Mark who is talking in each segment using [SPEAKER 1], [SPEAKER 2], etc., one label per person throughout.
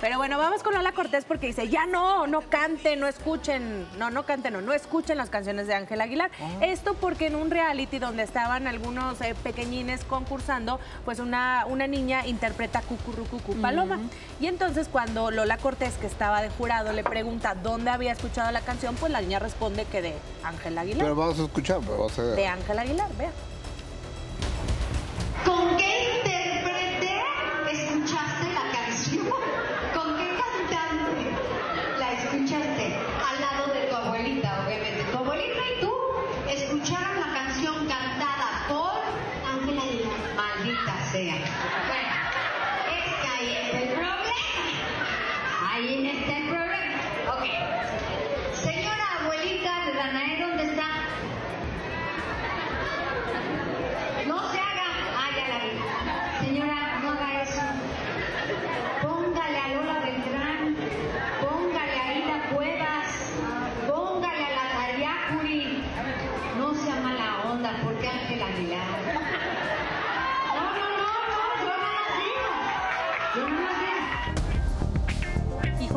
[SPEAKER 1] Pero bueno, vamos con Lola Cortés porque dice, ya no, no canten, no escuchen, no, no canten, no, no escuchen las canciones de Ángel Aguilar. Esto porque en un reality donde estaban algunos eh, pequeñines concursando, pues una, una niña interpreta Cucurrucucu Paloma. Y entonces cuando Lola Cortés, que estaba de jurado, le pregunta dónde había escuchado la canción, pues la niña responde que de Ángel Aguilar.
[SPEAKER 2] Pero vamos a escuchar, pero vamos a
[SPEAKER 1] de Ángel Aguilar, vea.
[SPEAKER 3] ¿Con qué Ahí está el problema.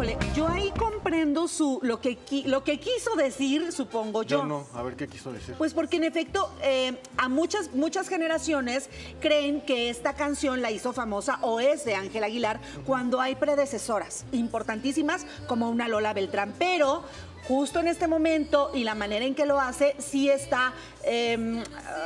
[SPEAKER 4] Híjole, yo ahí comprendo su lo que, lo que quiso decir, supongo yo.
[SPEAKER 5] Yo no, a ver qué quiso decir.
[SPEAKER 4] Pues porque en efecto eh, a muchas, muchas generaciones creen que esta canción la hizo famosa o es de Ángel Aguilar cuando hay predecesoras importantísimas como una Lola Beltrán. Pero justo en este momento y la manera en que lo hace sí está eh,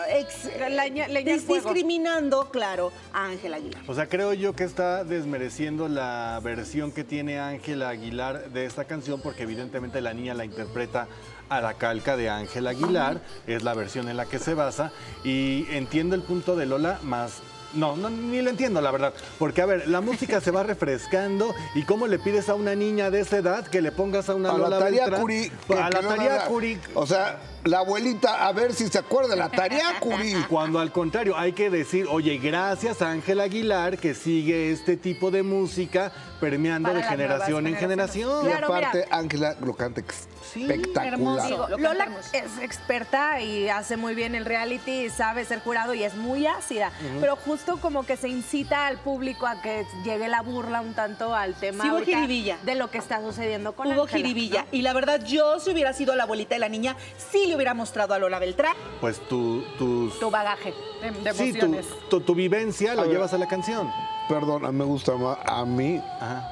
[SPEAKER 4] ex-
[SPEAKER 1] Leña- leña al
[SPEAKER 4] dis-
[SPEAKER 1] fuego.
[SPEAKER 4] discriminando, claro, a Ángel Aguilar.
[SPEAKER 5] O sea, creo yo que está desmereciendo la versión que tiene Ángela Aguilar de esta canción porque evidentemente la niña la interpreta a la calca de Ángela Aguilar, es la versión en la que se basa y entiendo el punto de Lola más... No, no, ni lo entiendo, la verdad. Porque, a ver, la música se va refrescando y cómo le pides a una niña de esa edad que le pongas a una
[SPEAKER 2] A la
[SPEAKER 5] Lola
[SPEAKER 2] tarea
[SPEAKER 5] Beltrán?
[SPEAKER 2] Curi.
[SPEAKER 5] A la tarea Curi.
[SPEAKER 2] O sea, la abuelita, a ver si se acuerda la tarea Curi.
[SPEAKER 5] Cuando al contrario, hay que decir, oye, gracias a Ángel Aguilar que sigue este tipo de música permeando
[SPEAKER 1] Para
[SPEAKER 5] de generación en generación.
[SPEAKER 2] Y aparte, Ángela lo canta espectacular.
[SPEAKER 4] hermoso.
[SPEAKER 1] Digo,
[SPEAKER 4] Lo
[SPEAKER 1] Lola es experta y hace muy bien el reality, sabe ser jurado y es muy ácida, pero justo como que se incita al público a que llegue la burla un tanto al tema
[SPEAKER 4] Sí hubo
[SPEAKER 1] ahorita
[SPEAKER 4] jiribilla.
[SPEAKER 1] de lo que está sucediendo con
[SPEAKER 4] Hubo
[SPEAKER 1] Ángela,
[SPEAKER 4] jiribilla.
[SPEAKER 1] ¿no?
[SPEAKER 4] Y la verdad, yo si hubiera sido la abuelita de la niña, sí le hubiera mostrado a Lola Beltrán.
[SPEAKER 5] Pues tu, tus...
[SPEAKER 1] Tu bagaje de, de
[SPEAKER 5] sí, tu,
[SPEAKER 1] emociones.
[SPEAKER 5] tu- tu vivencia lo
[SPEAKER 2] ver.
[SPEAKER 5] llevas a la canción.
[SPEAKER 2] Perdón, me gusta más, a mí,
[SPEAKER 5] Ajá.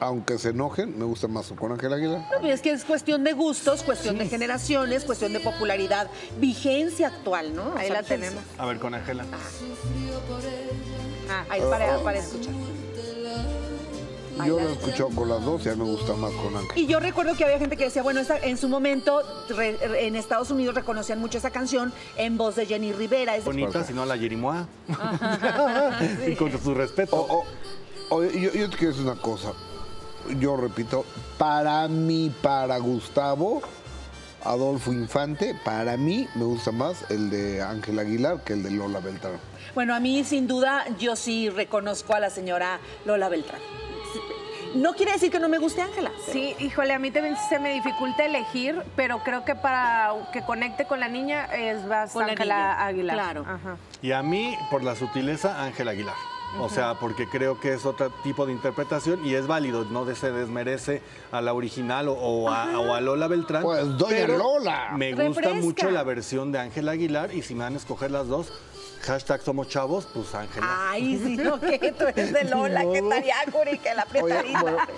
[SPEAKER 2] Aunque se enojen, me gusta más con Ángela Aguilar.
[SPEAKER 4] No, es que es cuestión de gustos, cuestión de generaciones, cuestión de popularidad, vigencia actual, ¿no? O
[SPEAKER 1] Ahí
[SPEAKER 4] sea,
[SPEAKER 1] la tenemos.
[SPEAKER 5] A ver, con Ángela.
[SPEAKER 1] Ah, ahí para, para escuchar.
[SPEAKER 2] Yo lo he escuchado con las dos y a mí me gusta más con Ángela.
[SPEAKER 4] Y yo recuerdo que había gente que decía, bueno, esa- en su momento re- re- en Estados Unidos reconocían mucho esa canción en voz de Jenny Rivera. Es
[SPEAKER 5] Bonita, si no la Yerimoa. y con su respeto.
[SPEAKER 2] O- o- oye, yo, yo te quiero decir una cosa. Yo repito, para mí, para Gustavo Adolfo Infante, para mí me gusta más el de Ángela Aguilar que el de Lola Beltrán.
[SPEAKER 4] Bueno, a mí sin duda yo sí reconozco a la señora Lola Beltrán. No quiere decir que no me guste Ángela.
[SPEAKER 1] Sí, híjole, a mí también se me dificulta elegir, pero creo que para que conecte con la niña es
[SPEAKER 4] la
[SPEAKER 1] Ángela Aguilar.
[SPEAKER 4] claro.
[SPEAKER 1] Ajá.
[SPEAKER 5] Y a mí, por la sutileza, Ángel Aguilar. O sea, porque creo que es otro tipo de interpretación y es válido, no se desmerece a la original o, o a, o a Lola Beltrán.
[SPEAKER 2] Pues, doña
[SPEAKER 5] pero
[SPEAKER 2] Lola.
[SPEAKER 5] Me gusta
[SPEAKER 4] Refresca.
[SPEAKER 5] mucho la versión de Ángel Aguilar y si me van a escoger las dos, hashtag somos chavos, pues Ángela.
[SPEAKER 4] Ay, sí, no, que tú eres de Lola, que
[SPEAKER 2] modo.
[SPEAKER 4] Tariacuri, que la apretadita.